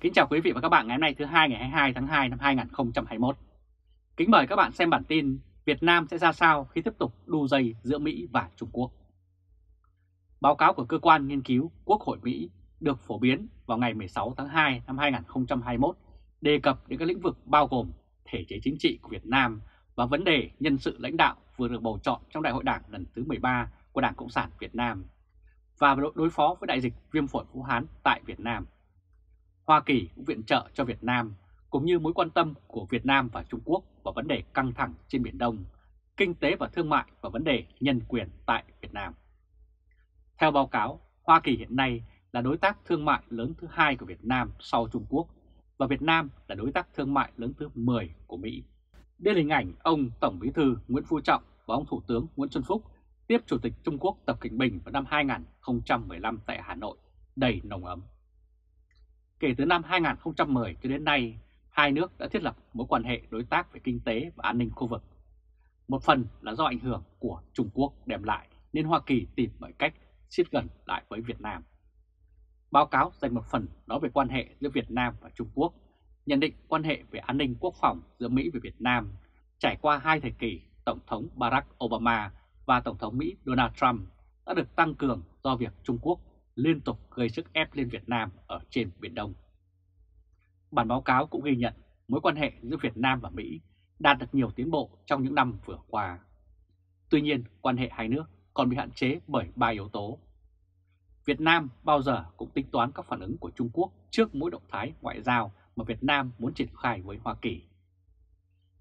Kính chào quý vị và các bạn ngày hôm nay thứ hai ngày 22 tháng 2 năm 2021. Kính mời các bạn xem bản tin Việt Nam sẽ ra sao khi tiếp tục đu dây giữa Mỹ và Trung Quốc. Báo cáo của cơ quan nghiên cứu Quốc hội Mỹ được phổ biến vào ngày 16 tháng 2 năm 2021 đề cập đến các lĩnh vực bao gồm thể chế chính trị của Việt Nam và vấn đề nhân sự lãnh đạo vừa được bầu chọn trong Đại hội Đảng lần thứ 13 của Đảng Cộng sản Việt Nam và đối phó với đại dịch viêm phổi Vũ Hán tại Việt Nam. Hoa Kỳ cũng viện trợ cho Việt Nam, cũng như mối quan tâm của Việt Nam và Trung Quốc vào vấn đề căng thẳng trên Biển Đông, kinh tế và thương mại và vấn đề nhân quyền tại Việt Nam. Theo báo cáo, Hoa Kỳ hiện nay là đối tác thương mại lớn thứ hai của Việt Nam sau Trung Quốc và Việt Nam là đối tác thương mại lớn thứ 10 của Mỹ. Đây là hình ảnh ông Tổng Bí thư Nguyễn Phú Trọng và ông Thủ tướng Nguyễn Xuân Phúc tiếp Chủ tịch Trung Quốc Tập Cận Bình vào năm 2015 tại Hà Nội, đầy nồng ấm. Kể từ năm 2010 cho đến nay, hai nước đã thiết lập mối quan hệ đối tác về kinh tế và an ninh khu vực. Một phần là do ảnh hưởng của Trung Quốc đem lại nên Hoa Kỳ tìm mọi cách siết gần lại với Việt Nam. Báo cáo dành một phần nói về quan hệ giữa Việt Nam và Trung Quốc, nhận định quan hệ về an ninh quốc phòng giữa Mỹ và Việt Nam trải qua hai thời kỳ Tổng thống Barack Obama và Tổng thống Mỹ Donald Trump đã được tăng cường do việc Trung Quốc liên tục gây sức ép lên Việt Nam ở trên Biển Đông. Bản báo cáo cũng ghi nhận mối quan hệ giữa Việt Nam và Mỹ đạt được nhiều tiến bộ trong những năm vừa qua. Tuy nhiên, quan hệ hai nước còn bị hạn chế bởi ba yếu tố. Việt Nam bao giờ cũng tính toán các phản ứng của Trung Quốc trước mỗi động thái ngoại giao mà Việt Nam muốn triển khai với Hoa Kỳ.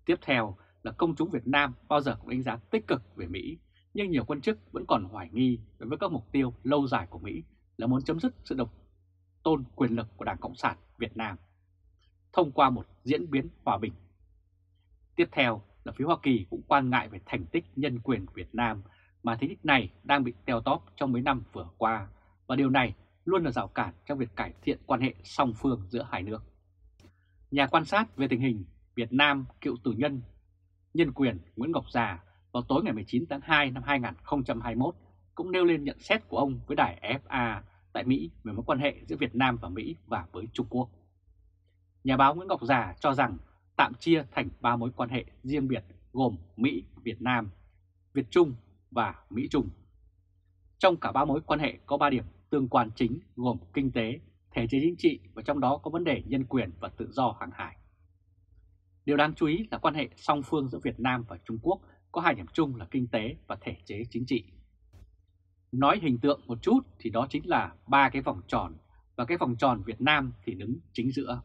Tiếp theo là công chúng Việt Nam bao giờ cũng đánh giá tích cực về Mỹ, nhưng nhiều quan chức vẫn còn hoài nghi đối với các mục tiêu lâu dài của Mỹ là muốn chấm dứt sự độc tôn quyền lực của Đảng Cộng sản Việt Nam thông qua một diễn biến hòa bình. Tiếp theo là phía Hoa Kỳ cũng quan ngại về thành tích nhân quyền của Việt Nam mà thành tích này đang bị teo tóp trong mấy năm vừa qua và điều này luôn là rào cản trong việc cải thiện quan hệ song phương giữa hai nước. Nhà quan sát về tình hình Việt Nam cựu tù nhân nhân quyền Nguyễn Ngọc Già vào tối ngày 19 tháng 2 năm 2021 cũng nêu lên nhận xét của ông với đài FA tại Mỹ về mối quan hệ giữa Việt Nam và Mỹ và với Trung Quốc. Nhà báo Nguyễn Ngọc Già cho rằng tạm chia thành ba mối quan hệ riêng biệt gồm Mỹ, Việt Nam, Việt Trung và Mỹ Trung. Trong cả ba mối quan hệ có ba điểm tương quan chính gồm kinh tế, thể chế chính trị và trong đó có vấn đề nhân quyền và tự do hàng hải. Điều đáng chú ý là quan hệ song phương giữa Việt Nam và Trung Quốc có hai điểm chung là kinh tế và thể chế chính trị. Nói hình tượng một chút thì đó chính là ba cái vòng tròn và cái vòng tròn Việt Nam thì đứng chính giữa.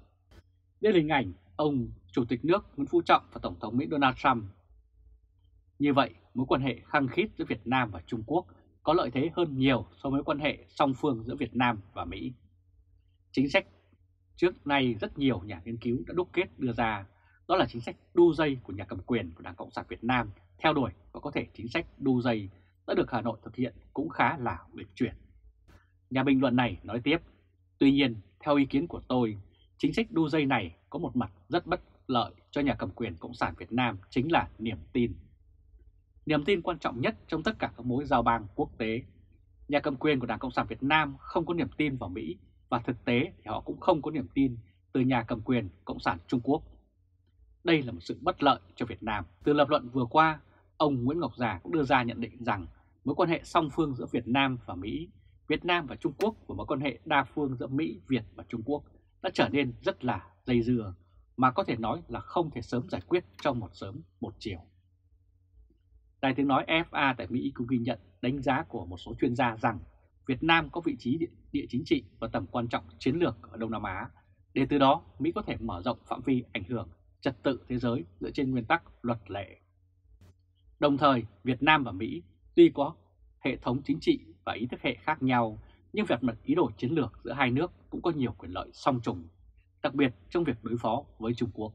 Đây là hình ảnh ông Chủ tịch nước Nguyễn Phú Trọng và Tổng thống Mỹ Donald Trump. Như vậy, mối quan hệ khăng khít giữa Việt Nam và Trung Quốc có lợi thế hơn nhiều so với quan hệ song phương giữa Việt Nam và Mỹ. Chính sách trước nay rất nhiều nhà nghiên cứu đã đúc kết đưa ra, đó là chính sách đu dây của nhà cầm quyền của Đảng Cộng sản Việt Nam theo đuổi và có thể chính sách đu dây đã được Hà Nội thực hiện cũng khá là uyển chuyển. Nhà bình luận này nói tiếp, tuy nhiên theo ý kiến của tôi, chính sách đu dây này có một mặt rất bất lợi cho nhà cầm quyền Cộng sản Việt Nam chính là niềm tin. Niềm tin quan trọng nhất trong tất cả các mối giao bang quốc tế. Nhà cầm quyền của Đảng Cộng sản Việt Nam không có niềm tin vào Mỹ và thực tế thì họ cũng không có niềm tin từ nhà cầm quyền Cộng sản Trung Quốc. Đây là một sự bất lợi cho Việt Nam. Từ lập luận vừa qua, ông Nguyễn Ngọc Già cũng đưa ra nhận định rằng mối quan hệ song phương giữa Việt Nam và Mỹ, Việt Nam và Trung Quốc và mối quan hệ đa phương giữa Mỹ, Việt và Trung Quốc đã trở nên rất là dây dưa, mà có thể nói là không thể sớm giải quyết trong một sớm một chiều. Đài tiếng nói FA tại Mỹ cũng ghi nhận đánh giá của một số chuyên gia rằng Việt Nam có vị trí địa, địa chính trị và tầm quan trọng chiến lược ở Đông Nam Á, để từ đó Mỹ có thể mở rộng phạm vi ảnh hưởng trật tự thế giới dựa trên nguyên tắc luật lệ. Đồng thời, Việt Nam và Mỹ tuy có hệ thống chính trị và ý thức hệ khác nhau, nhưng về mặt ý đồ chiến lược giữa hai nước cũng có nhiều quyền lợi song trùng, đặc biệt trong việc đối phó với Trung Quốc.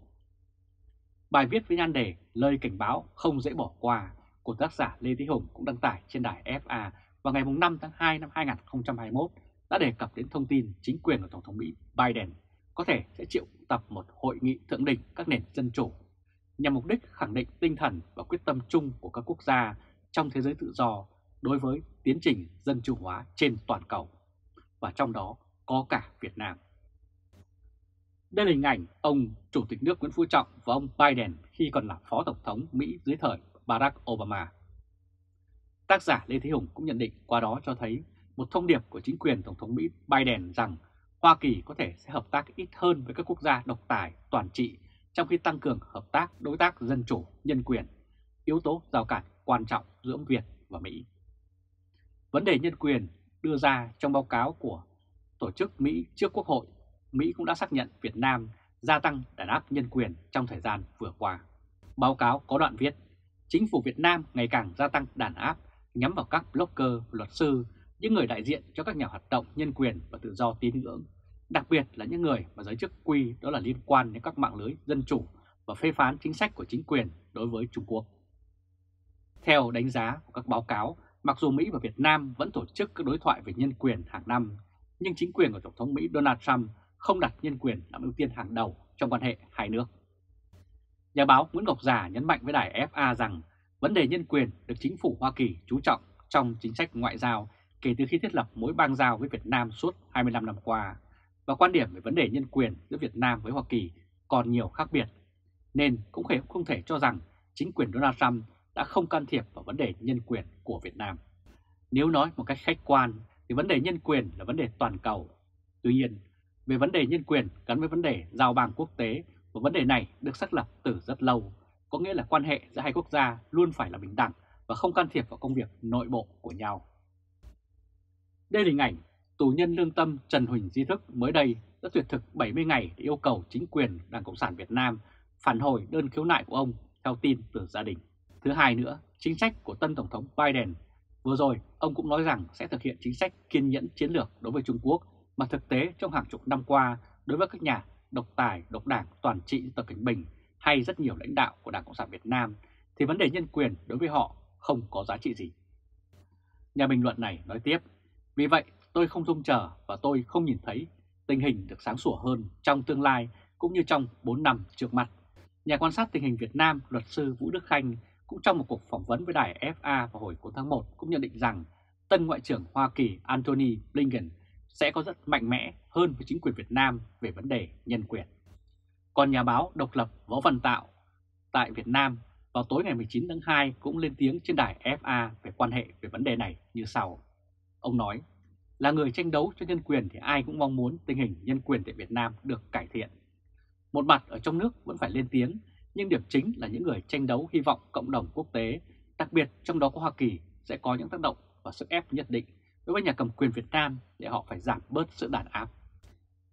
Bài viết với nhan đề Lời cảnh báo không dễ bỏ qua của tác giả Lê Thế Hùng cũng đăng tải trên đài FA vào ngày 5 tháng 2 năm 2021 đã đề cập đến thông tin chính quyền của Tổng thống Mỹ Biden có thể sẽ triệu tập một hội nghị thượng đỉnh các nền dân chủ nhằm mục đích khẳng định tinh thần và quyết tâm chung của các quốc gia trong thế giới tự do đối với tiến trình dân chủ hóa trên toàn cầu, và trong đó có cả Việt Nam. Đây là hình ảnh ông Chủ tịch nước Nguyễn Phú Trọng và ông Biden khi còn là Phó Tổng thống Mỹ dưới thời Barack Obama. Tác giả Lê Thế Hùng cũng nhận định qua đó cho thấy một thông điệp của chính quyền Tổng thống Mỹ Biden rằng Hoa Kỳ có thể sẽ hợp tác ít hơn với các quốc gia độc tài, toàn trị trong khi tăng cường hợp tác đối tác dân chủ, nhân quyền, yếu tố rào cản quan trọng giữa Việt và Mỹ. Vấn đề nhân quyền đưa ra trong báo cáo của Tổ chức Mỹ trước Quốc hội, Mỹ cũng đã xác nhận Việt Nam gia tăng đàn áp nhân quyền trong thời gian vừa qua. Báo cáo có đoạn viết, chính phủ Việt Nam ngày càng gia tăng đàn áp nhắm vào các blogger, luật sư, những người đại diện cho các nhà hoạt động nhân quyền và tự do tín ngưỡng, đặc biệt là những người mà giới chức quy đó là liên quan đến các mạng lưới dân chủ và phê phán chính sách của chính quyền đối với Trung Quốc. Theo đánh giá của các báo cáo, mặc dù Mỹ và Việt Nam vẫn tổ chức các đối thoại về nhân quyền hàng năm, nhưng chính quyền của Tổng thống Mỹ Donald Trump không đặt nhân quyền làm ưu tiên hàng đầu trong quan hệ hai nước. Nhà báo Nguyễn Ngọc Già nhấn mạnh với đài FA rằng vấn đề nhân quyền được chính phủ Hoa Kỳ chú trọng trong chính sách ngoại giao kể từ khi thiết lập mối bang giao với Việt Nam suốt 25 năm qua, và quan điểm về vấn đề nhân quyền giữa Việt Nam với Hoa Kỳ còn nhiều khác biệt, nên cũng không thể cho rằng chính quyền Donald Trump đã không can thiệp vào vấn đề nhân quyền của Việt Nam. Nếu nói một cách khách quan thì vấn đề nhân quyền là vấn đề toàn cầu. Tuy nhiên, về vấn đề nhân quyền gắn với vấn đề giao bang quốc tế và vấn đề này được xác lập từ rất lâu, có nghĩa là quan hệ giữa hai quốc gia luôn phải là bình đẳng và không can thiệp vào công việc nội bộ của nhau. Đây là hình ảnh tù nhân lương tâm Trần Huỳnh Di Thức mới đây đã tuyệt thực 70 ngày để yêu cầu chính quyền Đảng Cộng sản Việt Nam phản hồi đơn khiếu nại của ông theo tin từ gia đình. Thứ hai nữa, chính sách của tân Tổng thống Biden. Vừa rồi, ông cũng nói rằng sẽ thực hiện chính sách kiên nhẫn chiến lược đối với Trung Quốc mà thực tế trong hàng chục năm qua đối với các nhà độc tài, độc đảng, toàn trị Tập Cảnh Bình hay rất nhiều lãnh đạo của Đảng Cộng sản Việt Nam thì vấn đề nhân quyền đối với họ không có giá trị gì. Nhà bình luận này nói tiếp, vì vậy tôi không trông chờ và tôi không nhìn thấy tình hình được sáng sủa hơn trong tương lai cũng như trong 4 năm trước mặt Nhà quan sát tình hình Việt Nam, luật sư Vũ Đức Khanh cũng trong một cuộc phỏng vấn với đài FA vào hồi cuối tháng 1 cũng nhận định rằng tân Ngoại trưởng Hoa Kỳ Antony Blinken sẽ có rất mạnh mẽ hơn với chính quyền Việt Nam về vấn đề nhân quyền. Còn nhà báo độc lập Võ Văn Tạo tại Việt Nam vào tối ngày 19 tháng 2 cũng lên tiếng trên đài FA về quan hệ về vấn đề này như sau. Ông nói, là người tranh đấu cho nhân quyền thì ai cũng mong muốn tình hình nhân quyền tại Việt Nam được cải thiện. Một mặt ở trong nước vẫn phải lên tiếng, nhưng điểm chính là những người tranh đấu hy vọng cộng đồng quốc tế, đặc biệt trong đó có Hoa Kỳ, sẽ có những tác động và sức ép nhất định đối với nhà cầm quyền Việt Nam để họ phải giảm bớt sự đàn áp.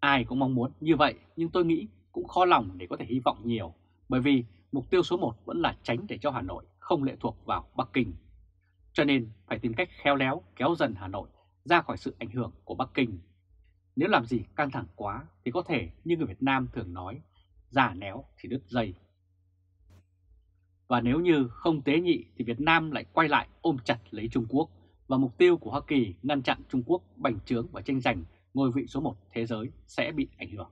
Ai cũng mong muốn như vậy, nhưng tôi nghĩ cũng khó lòng để có thể hy vọng nhiều, bởi vì mục tiêu số 1 vẫn là tránh để cho Hà Nội không lệ thuộc vào Bắc Kinh. Cho nên phải tìm cách khéo léo kéo dần Hà Nội ra khỏi sự ảnh hưởng của Bắc Kinh. Nếu làm gì căng thẳng quá thì có thể như người Việt Nam thường nói, giả néo thì đứt dây. Và nếu như không tế nhị thì Việt Nam lại quay lại ôm chặt lấy Trung Quốc và mục tiêu của Hoa Kỳ ngăn chặn Trung Quốc bành trướng và tranh giành ngôi vị số 1 thế giới sẽ bị ảnh hưởng.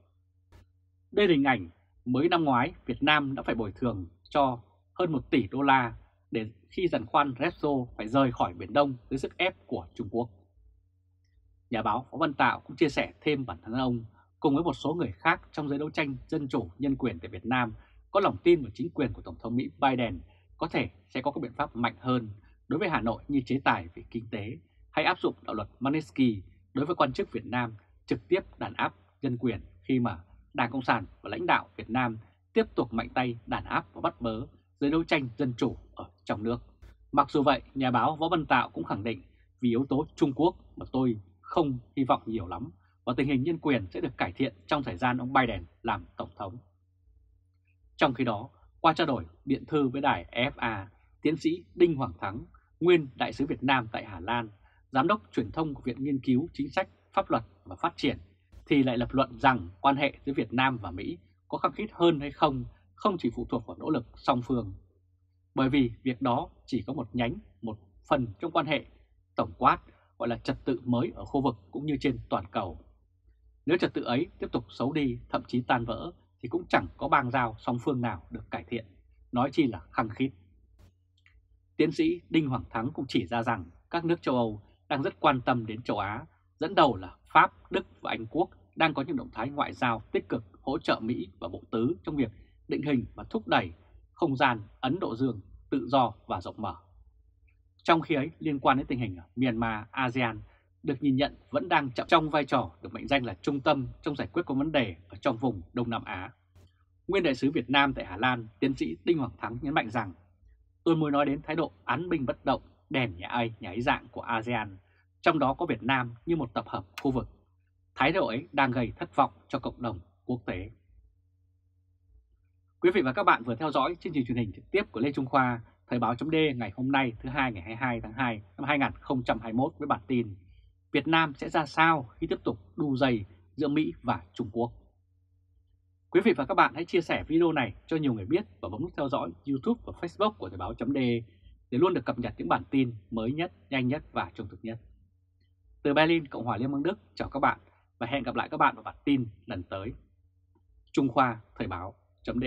Đây là hình ảnh mới năm ngoái Việt Nam đã phải bồi thường cho hơn 1 tỷ đô la để khi giàn khoan Repsol phải rời khỏi Biển Đông dưới sức ép của Trung Quốc. Nhà báo Phó Văn Tạo cũng chia sẻ thêm bản thân ông cùng với một số người khác trong giới đấu tranh dân chủ nhân quyền tại Việt Nam có lòng tin vào chính quyền của Tổng thống Mỹ Biden có thể sẽ có các biện pháp mạnh hơn đối với Hà Nội như chế tài về kinh tế hay áp dụng đạo luật Magnitsky đối với quan chức Việt Nam trực tiếp đàn áp dân quyền khi mà Đảng Cộng sản và lãnh đạo Việt Nam tiếp tục mạnh tay đàn áp và bắt bớ giới đấu tranh dân chủ ở trong nước. Mặc dù vậy, nhà báo Võ Văn Tạo cũng khẳng định vì yếu tố Trung Quốc mà tôi không hy vọng nhiều lắm và tình hình nhân quyền sẽ được cải thiện trong thời gian ông Biden làm Tổng thống. Trong khi đó, qua trao đổi điện thư với đài EFA, tiến sĩ Đinh Hoàng Thắng, nguyên đại sứ Việt Nam tại Hà Lan, giám đốc truyền thông của Viện Nghiên cứu Chính sách, Pháp luật và Phát triển, thì lại lập luận rằng quan hệ giữa Việt Nam và Mỹ có khăng khít hơn hay không không chỉ phụ thuộc vào nỗ lực song phương. Bởi vì việc đó chỉ có một nhánh, một phần trong quan hệ tổng quát gọi là trật tự mới ở khu vực cũng như trên toàn cầu. Nếu trật tự ấy tiếp tục xấu đi, thậm chí tan vỡ, thì cũng chẳng có bang giao song phương nào được cải thiện, nói chi là khăng khít. Tiến sĩ Đinh Hoàng Thắng cũng chỉ ra rằng các nước châu Âu đang rất quan tâm đến châu Á, dẫn đầu là Pháp, Đức và Anh Quốc đang có những động thái ngoại giao tích cực hỗ trợ Mỹ và Bộ Tứ trong việc định hình và thúc đẩy không gian Ấn Độ Dương tự do và rộng mở. Trong khi ấy, liên quan đến tình hình ở Myanmar, ASEAN được nhìn nhận vẫn đang chậm trong vai trò được mệnh danh là trung tâm trong giải quyết các vấn đề ở trong vùng Đông Nam Á. Nguyên đại sứ Việt Nam tại Hà Lan, tiến sĩ Đinh Hoàng Thắng nhấn mạnh rằng tôi muốn nói đến thái độ án binh bất động, đèn nhà ai nhà ấy dạng của ASEAN, trong đó có Việt Nam như một tập hợp khu vực. Thái độ ấy đang gây thất vọng cho cộng đồng quốc tế. Quý vị và các bạn vừa theo dõi chương trình truyền hình trực tiếp của Lê Trung Khoa, Thời báo chấm ngày hôm nay thứ hai ngày 22 tháng 2 năm 2021 với bản tin Việt Nam sẽ ra sao khi tiếp tục đu dày giữa Mỹ và Trung Quốc. Quý vị và các bạn hãy chia sẻ video này cho nhiều người biết và bấm nút theo dõi YouTube và Facebook của Thời báo chấm để luôn được cập nhật những bản tin mới nhất, nhanh nhất và trung thực nhất. Từ Berlin, Cộng hòa Liên bang Đức, chào các bạn và hẹn gặp lại các bạn vào bản tin lần tới. Trung Khoa Thời báo chấm